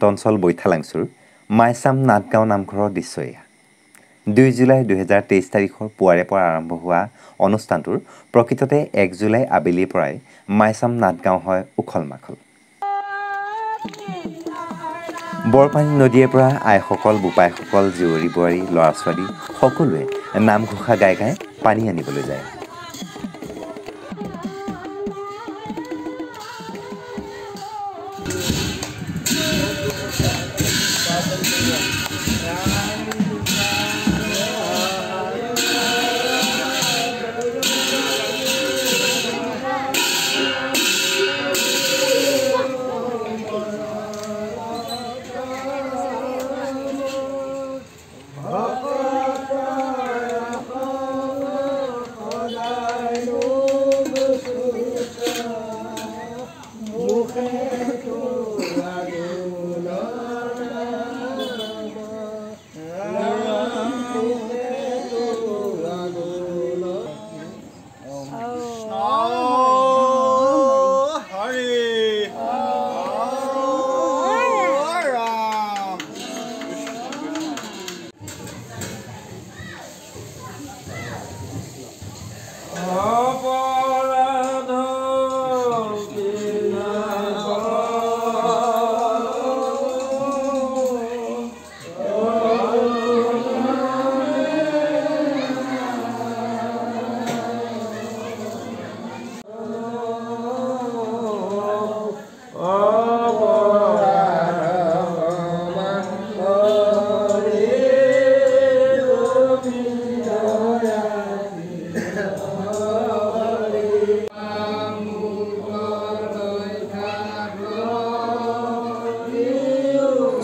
সীমান্ত অঞ্চল বৈঠালাংচুৰ মাইচাম নাটগাঁও নামঘৰৰ দৃশ্য এয়া দুই জুলাই দুহেজাৰ তেইছ তাৰিখৰ পুৱাৰে পৰা আৰম্ভ হোৱা অনুষ্ঠানটোৰ প্ৰকৃততে এক জুলাই আবেলিৰ পৰাই মাইচাম নাটগাঁও হয় উখল মাখল বৰপানী নদীৰে পৰা আইসকল বোপাইসকল জীয়ৰী বোৱাৰী ল'ৰা ছোৱালী সকলোৱে নামঘোষা গাই গাই পানী আনিবলৈ যায়। Yeah.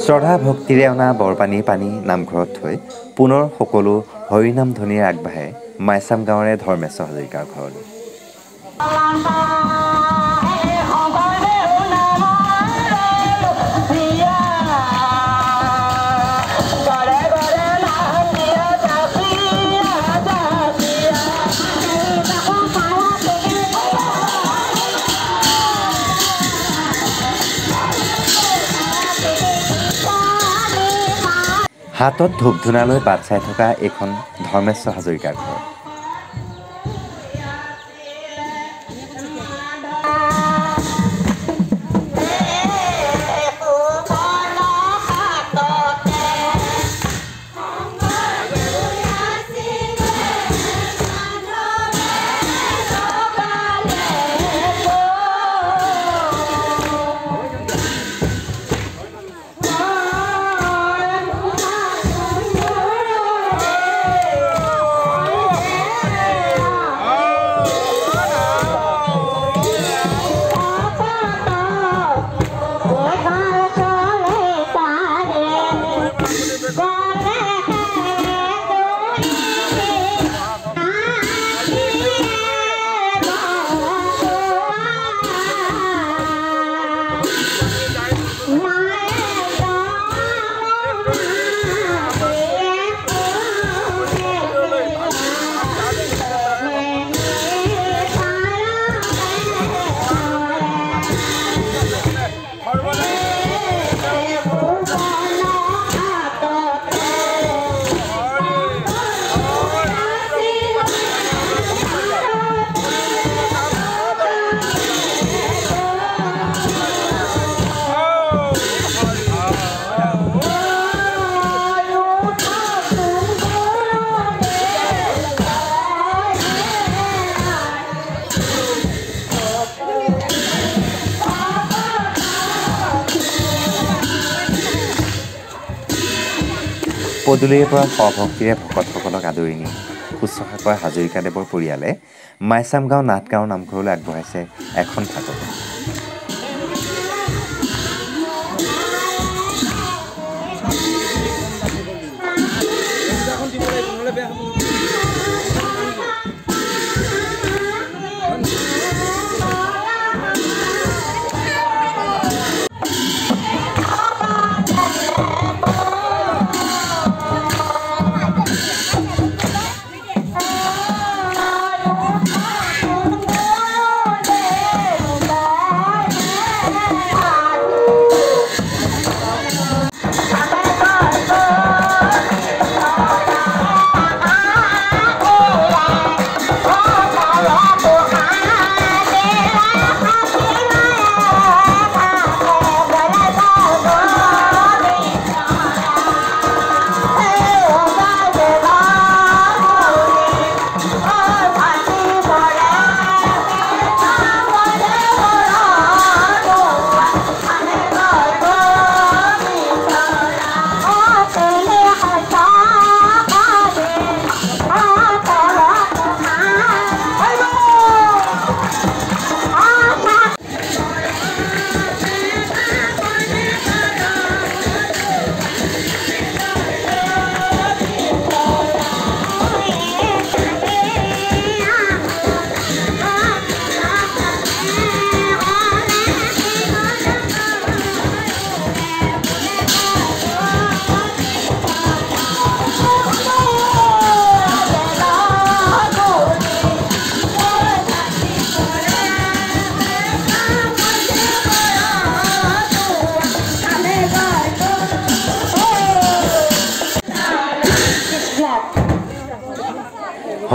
শ্ৰদ্ধা ভক্তিৰে অনা বৰপানীৰ পানী নামঘৰত থৈ পুনৰ সকলো হৰিনাম ধ্বনিৰে আগবাঢ়ে মাইচাম গাঁৱৰে ধৰ্মেশ্বৰ হাজৰিকাৰ ঘৰলৈ। হাতত ধূপ ধূনা লৈ বাট চাই থকা এইখন ধৰ্মেশ্বৰ হাজৰিকাৰ ঘৰ। পদূলিৰে পৰা সভক্তিৰে ভকতসকলক আদৰি নি। শুশ্ৰূষা কৰা হাজৰিকাদেৱৰ পৰিয়ালে মাইচাম গাঁও নাটগাঁও নামঘৰলৈ আগবঢ়াইছে এখন ফাটক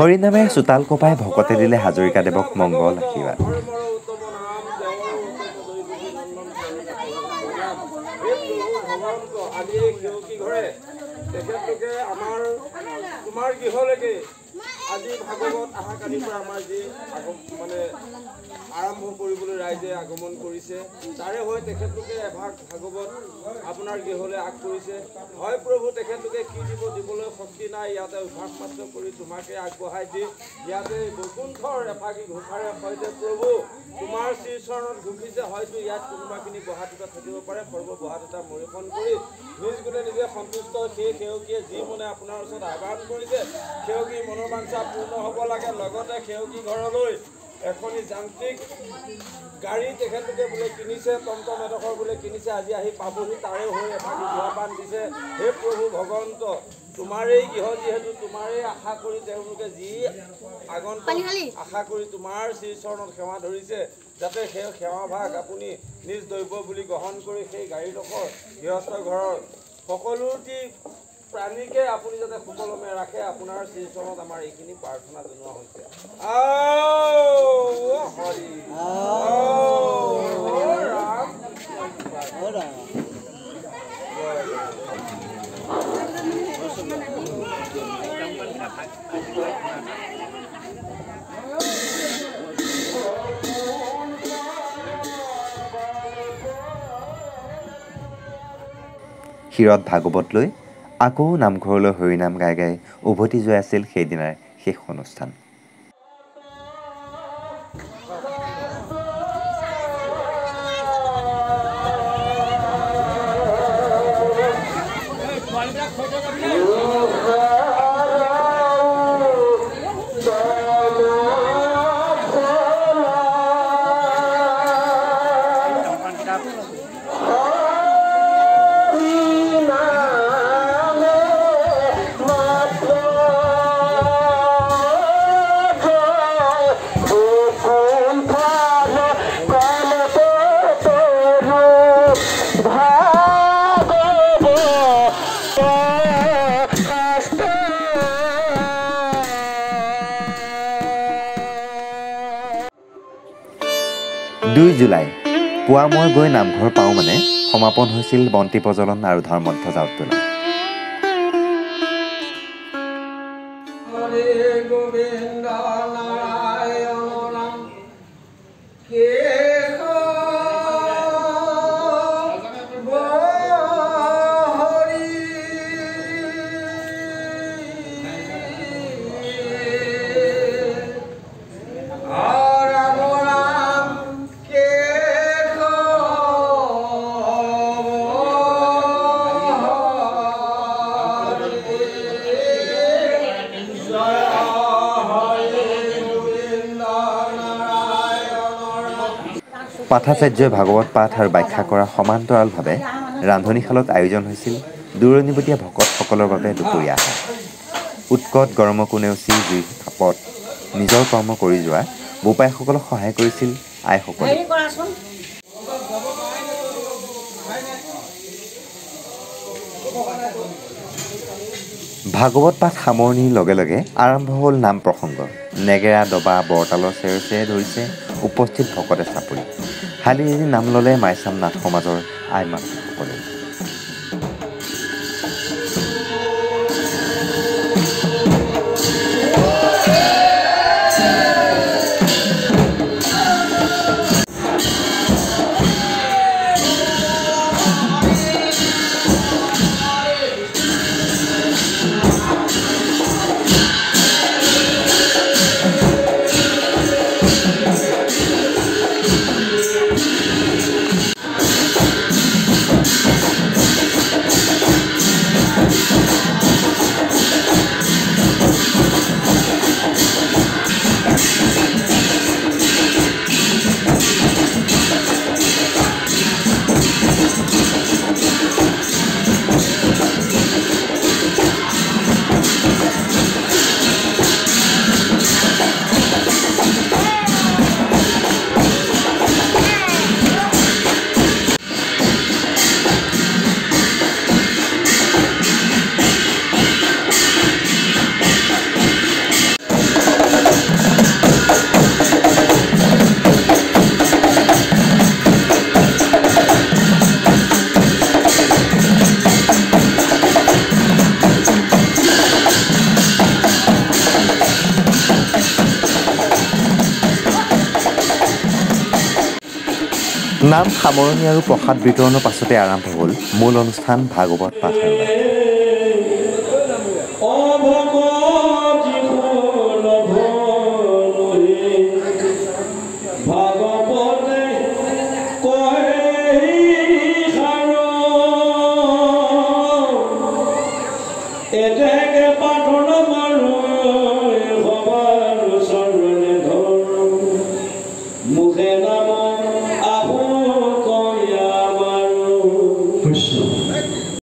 হৰিনামে চোতাল কপাই ভকতে দিলে হাজৰিকাদেৱক মংগল আশীৰ্বাদ। আমাৰ তোমাৰ গৃহলৈকে আজি ভাগৱত অহা কালিৰ পৰা আমাৰ যি মানে আৰম্ভ কৰিবলৈ ৰাইজে আগমন কৰিছে তাৰে হৈ তেখেতলোকে এভাগ ভাগৱত আপোনাৰ গৃহলৈ আগ কৰিছে। হয় প্ৰভু তেখেতলোকে কি দিব দিবলৈ শক্তি নাই ইয়াতে অভ্যাস মাত্ৰ কৰি তোমাকে আগবঢ়াই দি ইয়াতে বৈকুণ্ঠৰ এফাকি ঘোষাৰে সৈতে প্ৰভু তোমাৰ শ্ৰীচৰণত ঘুকিছে হয়তো ইয়াত কোনোবাখিনি গুৱাহাটীত থাকিব পাৰে সৰ্ব গুৱাহাটীত মৰিখন কৰি নিজ গুণে নিজে সন্তুষ্ট সেই সেউকীয়ে যি মনে আপোনাৰ ওচৰত আহ্বান কৰিছে সেউকী মনৰ বাঞ্ছা পূৰ্ণ হ'ব লাগে। লগতে সেউকী ঘৰলৈ এখনি যান্ত্ৰিক গাড়ী তেখেতলোকে বোলে কিনিছে টমটম এডোখৰ বোলে কিনিছে আজি আহি পাবহি তাৰে হৈ এভাগি জোৱাপান দিছে। হে প্ৰভু ভগৱন্ত তোমাৰেই গৃহ যিহেতু তোমাৰেই আশা কৰি তেওঁলোকে যি আগন্তুক আশা কৰি তোমাৰ শ্ৰীচৰণত সেৱা ধৰিছে যাতে সেই সেৱাভাগ আপুনি নিজ দ্ৰব্য বুলি গ্ৰহণ কৰি সেই গাড়ীডোখৰ গৃহস্থ ঘৰৰ সকলোটি প্ৰাণীকে আপুনি যাতে সুকলমে ৰাখে আপোনাৰ শ্ৰীচৰণত আমাৰ এইখিনি প্ৰাৰ্থনা জনোৱা হৈছে। শিৰত ভাগৱত লৈ আকৌ নামঘৰলৈ হৰিনাম গাই গাই উভতি যোৱাই আছিল সেইদিনাৰ শেষ অনুষ্ঠান। দুই জুলাই পুৱা মই গৈ নামঘৰ পাওঁ মানে সমাপন হৈছিল বন্তি প্ৰজ্বলন আৰু ধৰ্মধ্বজা উত্তোলন। পাঠাচাৰ্যই ভাগৱত পাঠ আৰু ব্যাখ্যা কৰা সমান্তৰালভাৱে ৰান্ধনীশালত আয়োজন হৈছিল দূৰণিবতীয়া ভকতসকলৰ বাবে দুপৰীয়া আহাৰ। উৎকট গৰমকো নেওচি জুই তাপত নিজৰ কৰ্ম কৰি যোৱা বোপাইসকলক সহায় কৰিছিল আইসকলে। ভাগৱত পাঠ সামৰণিৰ লগে লগে আৰম্ভ হ'ল নাম প্ৰসংগ। নেগেৰা দবা বৰতালৰ চেৰ চেৰে ধৰিছে। উপস্থিত ভকতে চাপৰি শালি নাম ল'লে মাইচাম নাথ সমাজৰ আই মাতৃসকলে নাম সামৰণি আৰু প্ৰসাদ বিতৰণৰ পাছতে আৰম্ভ হ'ল মূল অনুষ্ঠান ভাগৱত পাঠ